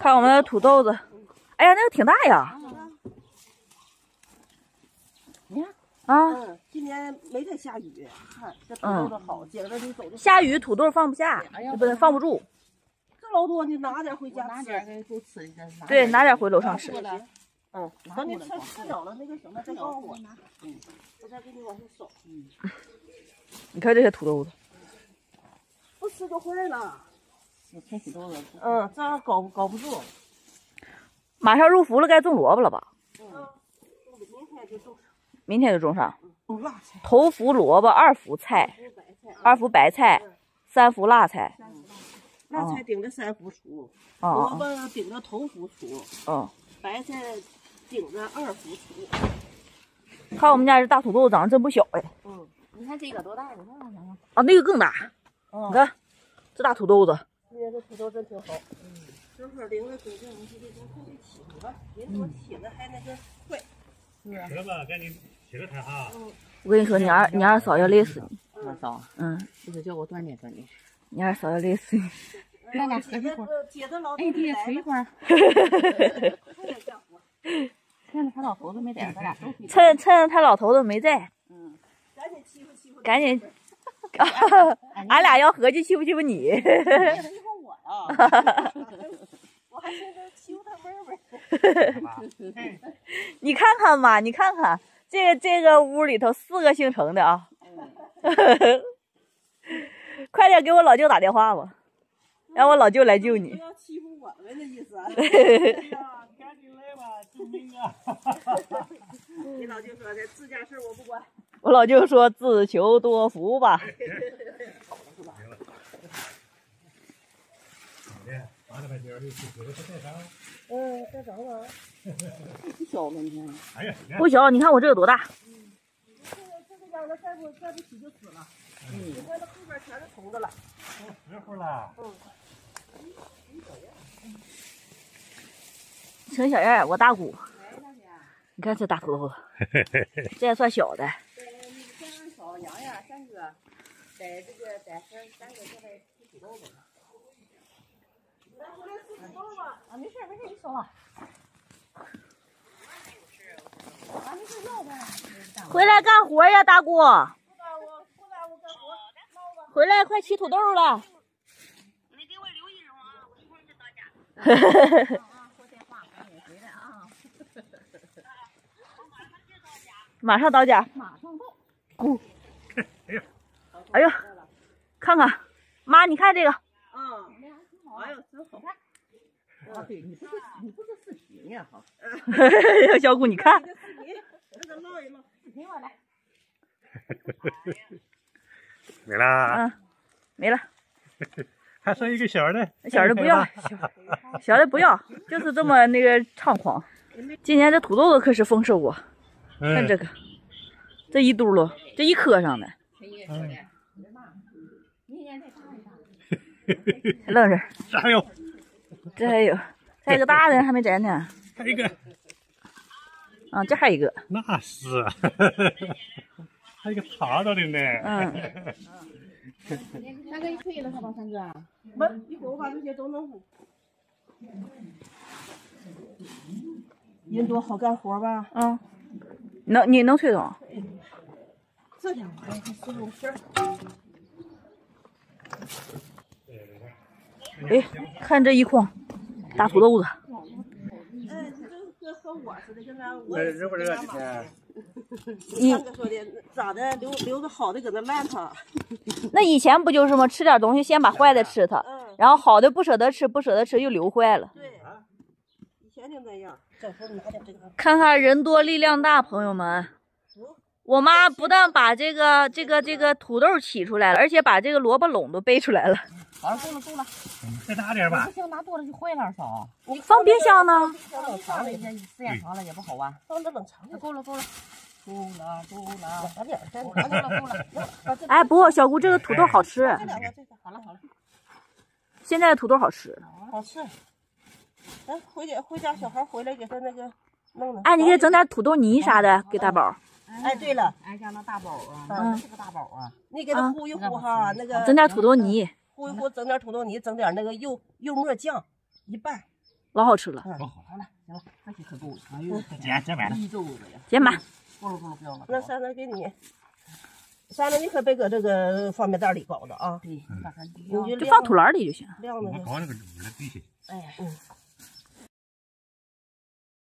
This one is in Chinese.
看我们的土豆子，哎呀，那个挺大呀！你看啊，嗯，今年没太下雨，看这土豆子好，姐着你走就下雨土豆放不下，不对，放不住。这老多，你拿点回家吃。拿点给给吃一下。对，拿点回楼上吃。嗯，等你吃吃了了那个什么再告诉我。嗯，我再给你往上扫。嗯，你看这些土豆子，不吃就坏了。嗯，这样搞搞不住。马上入伏了，该种萝卜了吧？嗯，明天就种。明天就种上。头伏萝卜，二伏菜，二伏白菜，三伏辣菜。辣菜顶着三伏锄，萝卜顶着头伏锄，嗯，白菜顶着二伏锄。看我们家这大土豆长得真不小哎。嗯，你看这个多大？你看。啊，那个更大。你看这大土豆子。今年这土豆真挺好。嗯，就是领着闺女我们就得多快点起来吧，人多起来还那个快。起来吧，赶紧起来看哈。我跟你说，你二你二嫂要累死你。二嫂，嗯，就是叫我锻炼锻炼。你二嫂要累死你。咱俩喝一会儿。哎，爹，吹一会儿。趁着他老头子没在，咱俩都趁趁他老头子没在。嗯。赶紧欺负欺负。赶紧。俺俩要合计欺负欺负你。我还寻思欺负他妹妹。你看看嘛，你看看这个这个屋里头四个姓程的啊。快点给我老舅打电话吧。让我老舅来救你。不要欺负我们的意思。哎呀，赶紧来吧，救命啊！你老舅说的自家事我不管。我老舅说自求多福吧。嗯，再找找。不小了，你看。哎呀，不小，你看我这有多大？这个这个养的再不再不洗就死了。嗯。你看这后边全是虫子了。时候了。嗯。程小燕，我大姑。你看这大土豆子，这也算小的。个三嫂、洋洋、三哥，在这个在三三个正在吃土豆子呢。啊，没事没事，你收了。啊，没事要呗。回来干活呀，大姑。回来，快起土豆了。你给我留一声啊，我一会儿就到家。啊，说电话，赶紧回来啊。马上到家。马上到。咕。哎呀，哎呀，看看，妈，你看这个。嗯。哎呦，真好。啊，对你不是你不是视频呀哈。小姑，你看。让他唠一唠，视频我来。没啦。嗯，没了。还剩一个小的。小的不要，小的不要，就是这么那个猖狂。今年这土豆子可是丰收啊！看这个，这一嘟噜，这一颗上的。嗯。还愣着。这还有。这还有，还有个大的还没摘呢。还有一个。啊，这还有一个。那是。还有一个爬着的呢。嗯。三哥，你退了好吧，三哥？没，一会儿我把这些都弄好。人多好干活吧？嗯。能，你能推动？这家伙还是有事儿。哎，看这一筐大土豆子。嗯，这跟和我似的，现在我热不热今天？三哥说的，咋的？留留个好的搁那烂它。那以前不就是吗？吃点东西，先把坏的吃它，然后好的不舍得吃，不舍得吃又留坏了。对，以前就那样。这时候拿点这个。看看人多力量大，朋友们。我妈不但把这个这个这个土豆起出来了，而且把这个萝卜垄都背出来了。好了，够了够了。再大点吧。不行，拿多了就坏了，二嫂。你放冰箱呢？放冷藏了，时间时间长了也不好啊。放这冷藏里。够了够了。够了够了。拿点儿，再拿点了够了。哎，不，小姑，这个土豆好吃。这两个，这个好了好了。现在的土豆好吃。好吃。咱回家回家，小孩回来给他那个弄弄。哎，你给整点土豆泥啥的给大宝。哎，对了，俺家那大宝啊，嗯，是个大宝啊，你给他糊一糊哈，那个整点土豆泥，糊一糊，整点土豆泥，整点那个柚柚末酱，一拌，老好吃了。好好了，行了，这些可够了。哎呦，减减满了。一周子呀，减满。够了够了，不要了。那三子给你，三子你可别搁这个方便袋里搞的啊，对，你就放土篮里就行。晾着就我搞那个屋来堆起。哎呀，嗯